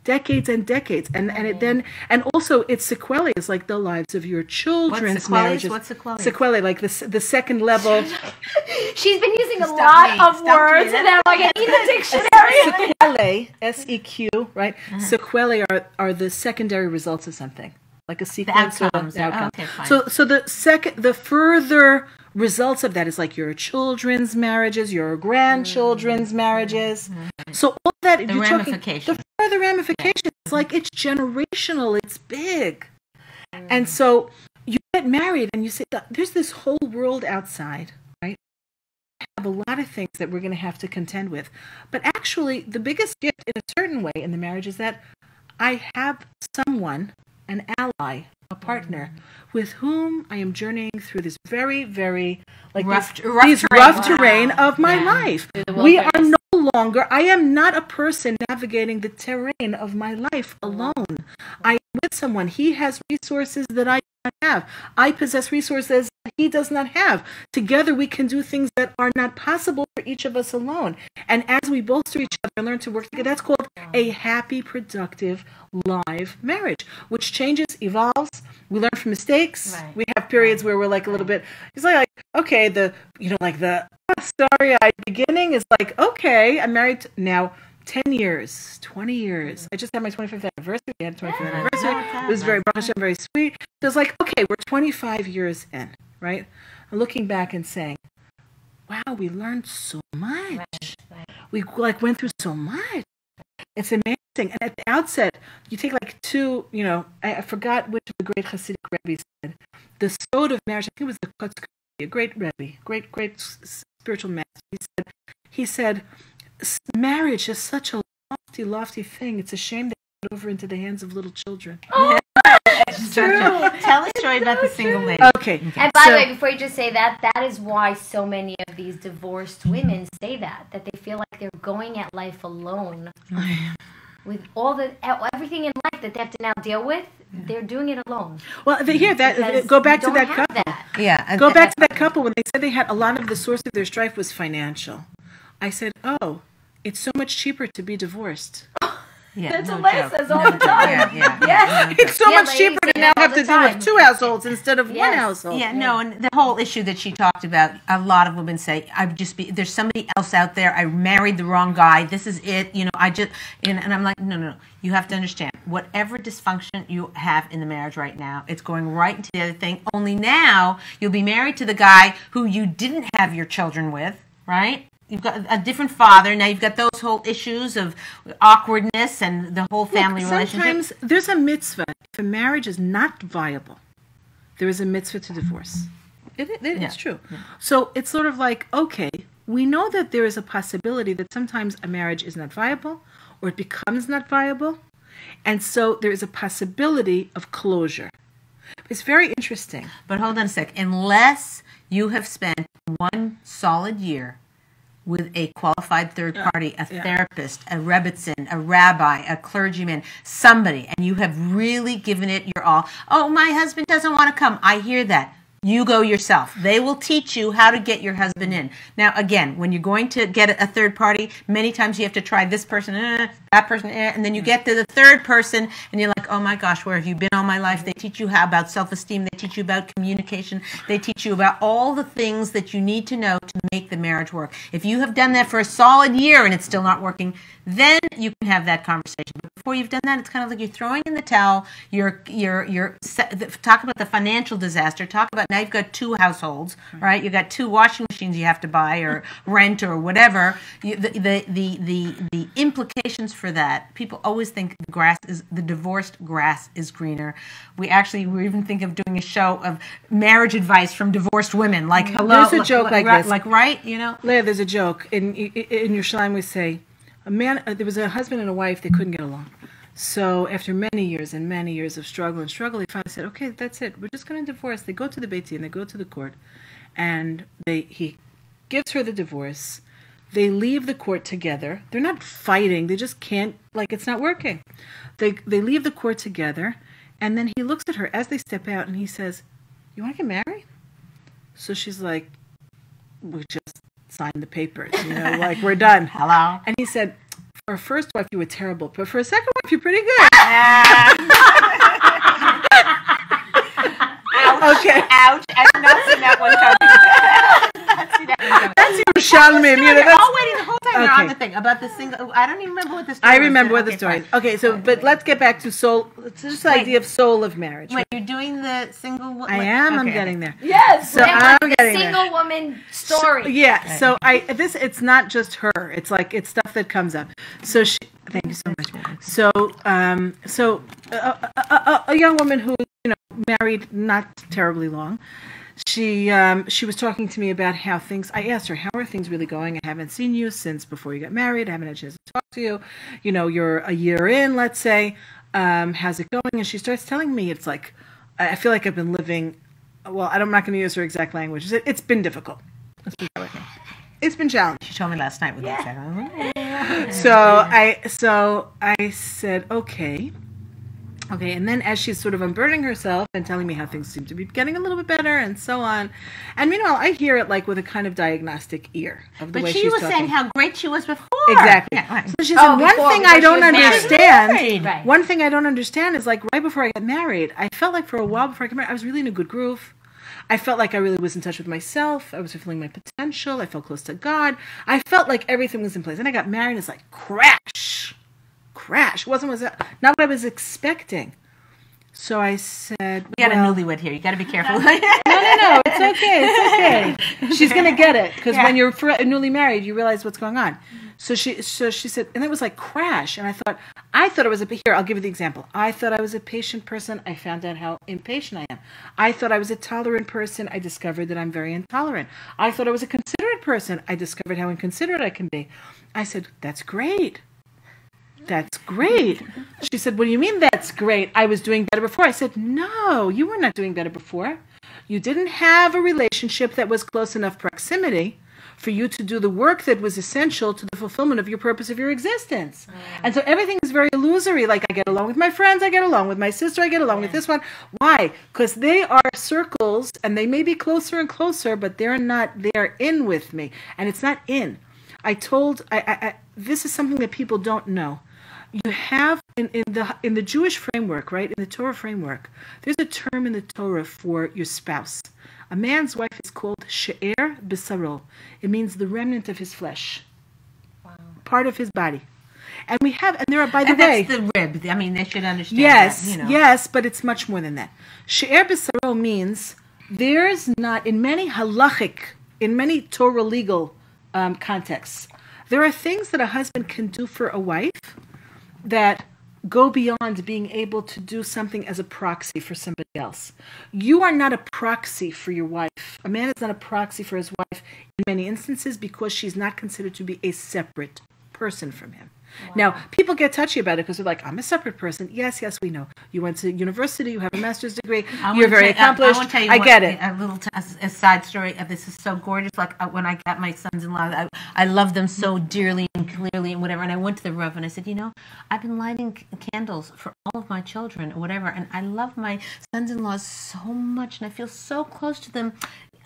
decades and decades, and and it then, and also its sequelae is like the lives of your children's sequelae? marriages. What's sequelae? Sequelae, like the the second level. She's been using a Stop lot me. of words, me. and I'm like, I need the dictionary. sequelae, S E Q, right? Uh-huh. Sequelae are are the secondary results of something, like a sequence or outcomes. the outcome. Okay, fine. So so the second, the further results of that is like your children's marriages, your grandchildren's marriages. So all that Mm-hmm. The you're talking- ramifications. the further ramifications. It's like it's generational. It's big, Mm. and so you get married and you say there's this whole world outside, right? have a lot of things that we're going to have to contend with. But actually, the biggest gift in a certain way in the marriage is that I have someone, an ally, a partner, with whom I am journeying through this very, very like Rough- this, rough these terrain. rough Wow. terrain of my Yeah. life. We are no longer. I am not a person navigating the terrain of my life alone. I am with someone. He has resources that I have. I possess resources that he does not have. Together, we can do things that are not possible for each of us alone. And as we bolster each other and learn to work together, that's called a happy, productive, live marriage, which changes, evolves. We learn from mistakes. Right. We have periods where we're like a little bit. It's like, like okay, the you know, like the ah, starry-eyed beginning is like, okay, I'm married now. 10 years, 20 years. I just had my 25th anniversary. I had a 25th anniversary. It was very, Baruch very sweet. So it's like, okay, we're 25 years in, right? And looking back and saying, wow, we learned so much. We like went through so much. It's amazing. And at the outset, you take like two, you know, I, I forgot which of the great Hasidic rabbis said, the sod of marriage, I think it was the Kotzker, a great Rebbe, great, great spiritual master. He said, he said, "S- marriage is such a lofty, lofty thing. It's a shame that it over into the hands of little children. Oh, that's true. Tell a story about the single lady. Okay. And by So- the way, before you just say that, that is why so many of these divorced women say that that they feel like they're going at life alone oh, with all the everything in life that they have to now deal with. They're doing it alone. Well, the, here that Because go back to that couple. that. Yeah. Go back to that couple when they said they had a lot of the source of their strife was financial. I said, "Oh, it's so much cheaper to be divorced. Yeah, That's no what Leah says all the time. Yeah, yeah. Yes. It's so Yeah, much cheaper to now have the to deal with two households instead of one household." Yeah, no, and the whole issue that she talked about, a lot of women say, "I would just be there's somebody else out there. I married the wrong guy. This is it. You know, I just." And, and I'm like, no, no, no. You have to understand, whatever dysfunction you have in the marriage right now, it's going right into the other thing. Only now you'll be married to the guy who you didn't have your children with, right? You've got a different father. Now you've got those whole issues of awkwardness and the whole family relationship. Sometimes there's a mitzvah. If a marriage is not viable, there is a mitzvah to divorce. It, it, it's Yeah. true. So it's sort of like, okay, we know that there is a possibility that sometimes a marriage is not viable or it becomes not viable. And so there is a possibility of closure. It's very interesting. But hold on a sec. Unless you have spent one solid year with a qualified third party, a yeah. therapist, a rebbetzin, a rabbi, a clergyman, somebody, and you have really given it your all. Oh, my husband doesn't want to come. I hear that. You go yourself. They will teach you how to get your husband in. Now, again, when you're going to get a third party, many times you have to try this person, eh, that person, eh, and then you get to the third person, and you're like, oh my gosh, where have you been all my life? They teach you how about self-esteem. They teach you about communication. They teach you about all the things that you need to know to make the marriage work. If you have done that for a solid year and it's still not working, then you can have that conversation. But before you've done that, it's kind of like you're throwing in the towel. You're you're you're talk about the financial disaster. Talk about now you've got two households, right? You've got two washing machines you have to buy or rent or whatever. You, the, the the the the implications for that. People always think the grass is the divorced grass is greener. We actually we even think of doing a show of marriage advice from divorced women. Like hello, There's a joke like right- this. like right, you know. Leah, there's a joke in in your Yerushalayim. We say a man. Uh, there was a husband and a wife. They couldn't get along. So after many years and many years of struggle and struggle, he finally said, "Okay, that's it. We're just going to divorce." They go to the Beit Din, they go to the court, and they he gives her the divorce. They leave the court together. They're not fighting. They just can't like it's not working. They they leave the court together, and then he looks at her as they step out, and he says, "You want to get married?" So she's like, "We just signed the papers, you know, like we're done." Hello. And he said, "For a first wife, you were terrible, but for a second wife, you're pretty good." okay, Ouch! I did not see that one coming. That's Yerushalmim. You know, You're that's, all waiting the whole time. You're on the thing about the single. I don't even remember what the story. I was. remember what the story. fine. is. Okay, so but let's get back to soul. It's this Wait. idea of soul of marriage. Wait, you're doing the single one. I wait, am. I'm getting there. Yes. So Leah I'm the getting there. single woman story. Yeah. So I this it's not just her. It's like it's stuff that comes up. So she. Thank you so much. So um so a, a, a, a young woman who you know married not terribly long. She um she was talking to me about how things. I asked her how are things really going. I haven't seen you since before you got married. I haven't had a chance to talk to you. You know you're a year in. Let's say. Um, how's it going? And she starts telling me it's like I feel like I've been living. Well, I'm not going to use her exact language. She It's been difficult. Let's put it that. It's been challenging. She told me last night with that second. So I so I said, okay. Okay, and then as she's sort of unburdening herself and telling me how things seem to be getting a little bit better and so on, and meanwhile I hear it like with a kind of diagnostic ear of the But way she she's was talking. saying how great she was before. exactly. Yeah, right. So she Oh, said one before- thing I don't understand. Right. One thing I don't understand is like right before I got married, I felt like for a while before I got married, I was really in a good groove. I felt like I really was in touch with myself. I was fulfilling my potential. I felt close to God. I felt like everything was in place. And I got married. and It's like crash, crash. wasn't was not what I was expecting. So I said, We got well, a newlywed here. You got to be careful. no, no, no. It's okay. It's okay. She's gonna get it because when you're fr- newly married, you realize what's going on. So she, so she said, and it was like crash. And I thought, I thought I was a here. I'll give you the example. I thought I was a patient person. I found out how impatient I am. I thought I was a tolerant person. I discovered that I'm very intolerant. I thought I was a considerate person. I discovered how inconsiderate I can be. I said, that's great. That's great. She said, What do you mean that's great? I was doing better before. I said, No, you were not doing better before. You didn't have a relationship that was close enough proximity for you to do the work that was essential to the fulfillment of your purpose of your existence. Mm. And so everything is very illusory. Like I get along with my friends, I get along with my sister, I get along with this one. Why? Because they are circles and they may be closer and closer, but they're not, they're in with me. And it's not in. I told, I, I, I, this is something that people don't know you have in, in the in the Jewish framework, right? In the Torah framework, there's a term in the Torah for your spouse. A man's wife is called she'er b'saro. It means the remnant of his flesh, part of his body. And we have, and there are, by the And way, that's the rib. I mean, they should understand. Yes, that, you know. yes, but it's much more than that. She'er b'saro means there's not, in many halachic, in many Torah legal um, contexts, there are things that a husband can do for a wife that go beyond being able to do something as a proxy for somebody else. You are not a proxy for your wife. A man is not a proxy for his wife in many instances because she's not considered to be a separate person from him. Now, people get touchy about it because they're like, I'm a separate person. Yes, yes, we know. You went to university, you have a master's degree, I you're very I- accomplished. I, want tell you I get it. A little t- a, a side story. This is so gorgeous. Like uh, when I got my sons-in-law, I, I love them so dearly and clearly and whatever. And I went to the Rav and I said, you know, I've been lighting candles for all of my children or whatever, and I love my sons-in-laws so much, and I feel so close to them.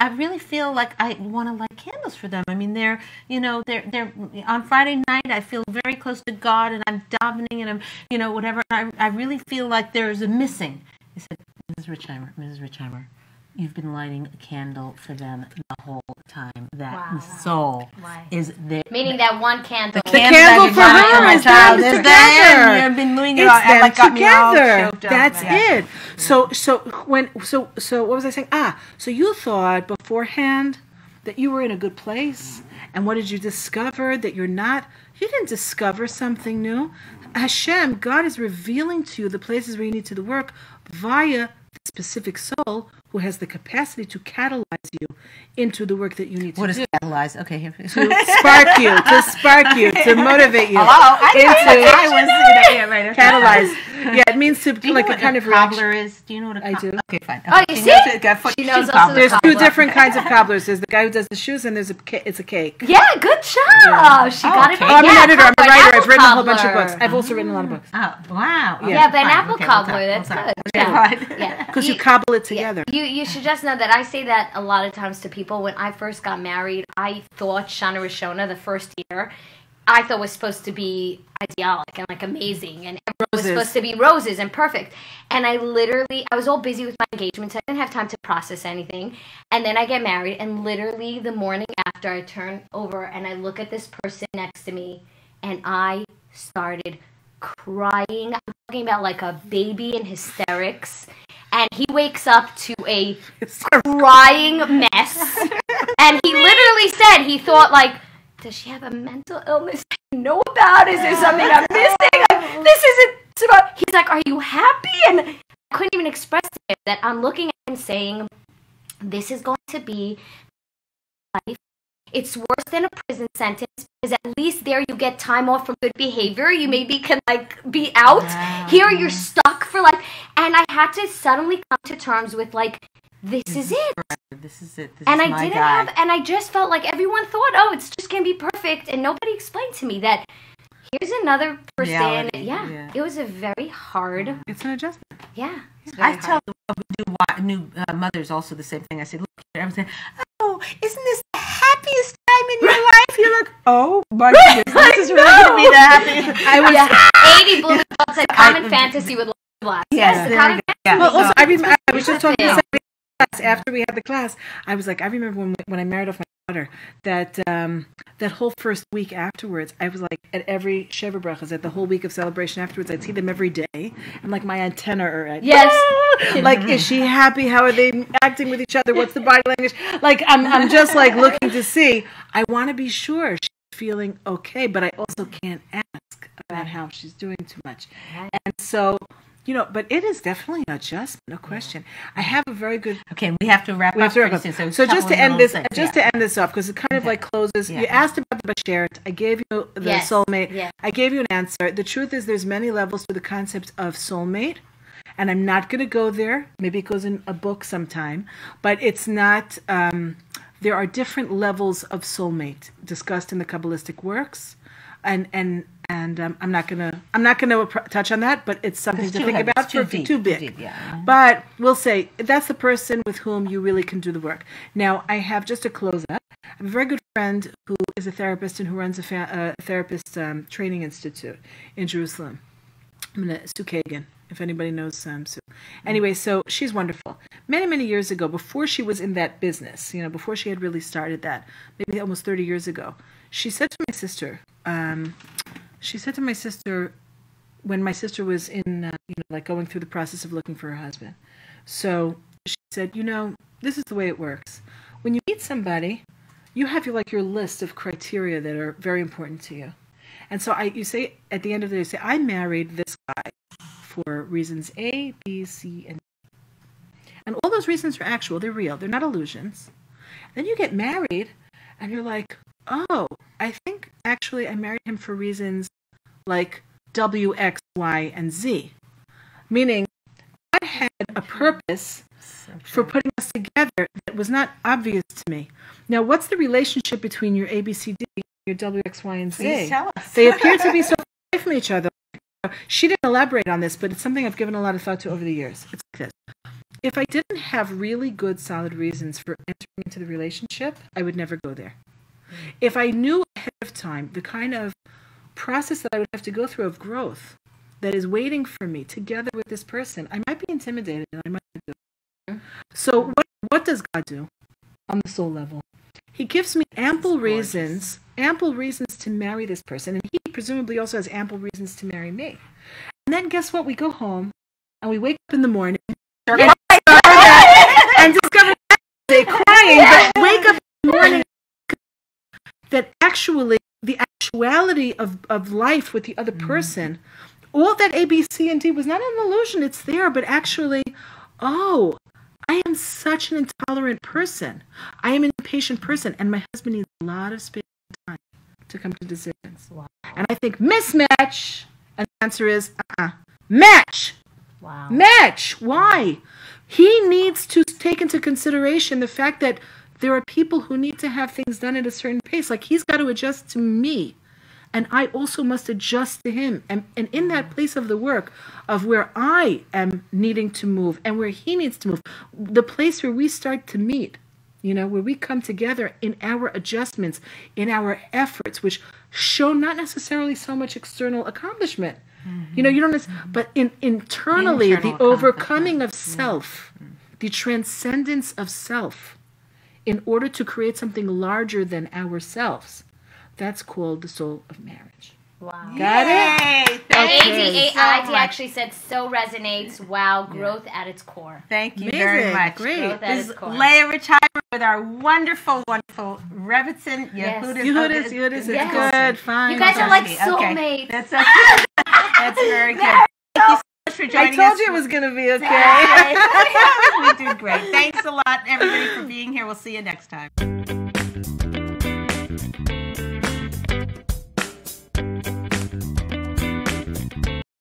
I really feel like I want to light candles for them. I mean, they're, you know, they're, they're on Friday night. I feel very close to God, and I'm davening, and I'm, you know, whatever. I, I really feel like there's a missing. I said, Mrs. Richeimer, Mrs. Richeimer, you've been lighting a candle for them the whole time. That Wow. soul Why? is there. Meaning that one candle. The candle for her is them is together. there. You've been doing it It's all, them like got me all together. choked up. That's it. So so when so so what was I saying? Ah, so you thought beforehand that you were in a good place, and what did you discover that you're not? You didn't discover something new. Hashem, God is revealing to you the places where you need to do the work via the specific soul who has the capacity to catalyze you into the work that you need to What do. is catalyze? Okay. here- to spark you, to spark you, to motivate you. Hello. I, Into- I was, you know, yeah, right. okay. Catalyze. Yeah, it means to Do you like know a kind a of reaction. cobbler is? Do you know what a I co- do. Okay, fine. Oh, you She see? knows. Got foot- She knows shoe also the cobbler. There's two different kinds of cobblers. There's the guy who does the shoes, and there's a it's a cake. Yeah, good job. She Oh, got it. Oh, I'm yeah, an editor. I'm a writer. I've written a whole bunch of books. I've also written a lot of books Oh, wow. Yeah. Yeah, but an apple Okay, cobbler, that's good. Yeah. Yeah. because you cobble it together. You you should just know that I say that a lot of times to people. When I first got married, I thought Shana Rishona the first year, I thought was supposed to be idyllic and like amazing, and everyone was supposed to be roses and perfect. And I literally, I was all busy with my engagement, so I didn't have time to process anything. And then I get married, and literally the morning after, I turn over and I look at this person next to me, and I started crying. I'm talking about like a baby in hysterics. And he wakes up to a crying mess. and he literally said he thought like, does she have a mental illness I know about? Is there something I'm missing? Like, this isn't about he's like, Are you happy? And I couldn't even express to him that I'm looking at him saying, This is going to be life. It's worse than a prison sentence because at least there you get time off from good behavior. You maybe can like be out. Here you're stuck for like, and I had to suddenly come to terms with like, this is it. This is it. This is it. And is I my didn't guy. have, and I just felt like everyone thought, oh, it's just gonna be perfect, and nobody explained to me that here's another person. Yeah, yeah. it was a very hard. It's an adjustment. Yeah, I tell the new, wa- new uh, mothers also the same thing. I say, look, I'm saying, Oh, isn't this the happiest time in your life? You're like, oh my goodness, this is really going to be the happiest. I was, yeah. Eighty Bloomingdale said common fantasy with blast. Yes, Yes, the there common fantasy. Yeah. Well, also, I, rem- I was just talking to somebody in after we had the class. I was like, I remember when when I married off my daughter that um, that whole first week afterwards, I was like at every Sheva brachas, at the whole week of celebration afterwards, I'd see them every day, and like my antenna are at Yes. like is she happy? How are they acting with each other? What's the body language? Like I'm I'm just like looking to see. I want to be sure she's feeling okay, but I also can't ask about how she's doing too much. And so you know, but it is definitely an adjustment, no question. I have a very good Okay, we have to wrap We up to wrap up. soon. So, a just to end this, things, just yeah. to end this off, because it kind of like closes. You asked about the bashert. I gave you the Yes. soulmate. Yes. I gave you an answer. The truth is, there's many levels to the concept of soulmate, and I'm not going to go there. Maybe it goes in a book sometime, but it's not. Um, there are different levels of soulmate discussed in the Kabbalistic works, and and and um, I'm not gonna I'm not gonna touch on that, but it's something It's to think heavy. about It's too for deep, too too big. deep, yeah. But we'll say that's the person with whom you really can do the work. Now, I have just to close up. I have a very good friend who is a therapist and who runs a fa- uh, therapist um, training institute in Jerusalem. I'm gonna Sue Kagan, if anybody knows um, Sue. Anyway, so she's wonderful. Many, many years ago, before she was in that business, you know, before she had really started that, maybe almost 30 years ago, she said to my sister, um, she said to my sister, when my sister was in, uh, you know, like going through the process of looking for her husband. So she said, you know, this is the way it works. When you meet somebody, you have your like your list of criteria that are very important to you. And so I, you say at the end of the day, you say, I married this guy for reasons A, B, C, and D. And all those reasons are actual, they're real, they're not illusions. Then you get married, and you're like, oh, I think actually I married him for reasons like W, X, Y, and Z. Meaning, God had a purpose for putting us together that was not obvious to me. Now, what's the relationship between your A, B, C, D, and your W, X, Y, and Z? Please tell us. They appear to be so far away from each other. She didn't elaborate on this, but it's something I've given a lot of thought to over the years. It's like this. If I didn't have really good, solid reasons for entering into the relationship, I would never go there. If I knew ahead of time the kind of process that I would have to go through of growth that is waiting for me together with this person, I might be intimidated and I might not do it. So what what does God do on the soul level? He gives me ample reasons, ample reasons to marry this person, and he presumably also has ample reasons to marry me. And then guess what? We go home and we wake up in the morning and and discover that day crying, but wake up in the morning that actually the actuality of, of life with the other mm-hmm. person, all that A, B, C, and D was not an illusion. It's there, but actually, oh, I am such an intolerant person. I am an impatient person, and my husband needs a lot of space and time to come to decisions. And I think mismatch, and the answer is uh-uh. match. Wow. Match. Why? He needs to take into consideration the fact that there are people who need to have things done at a certain pace. Like he's got to adjust to me. And I also must adjust to him. And, and in that place of the work of where I am needing to move and where he needs to move, the place where we start to meet, you know, where we come together in our adjustments, in our efforts, which show not necessarily so much external accomplishment. Mm-hmm. You know, you don't, necess- mm-hmm. but in internally, Internal the overcoming of self, mm-hmm. the transcendence of self, in order to create something larger than ourselves. That's called the soul of marriage. Wow. Got it? Yay, thank you AD, so AD much. actually said so resonates. Wow, growth at its core. Thank you Amazing. very much. Great. Growth This is its core. Leah Richeimer with our wonderful, wonderful Rebbetzin. Yes. Yehudis. Yehudis, Yehudis, it's Yes. good, fine. You guys are like Okay. soulmates. That's, that's, that's very good. Thank you so much for I told us. you it was going to be okay. we did great. Thanks a lot, everybody, for being here. We'll see you next time.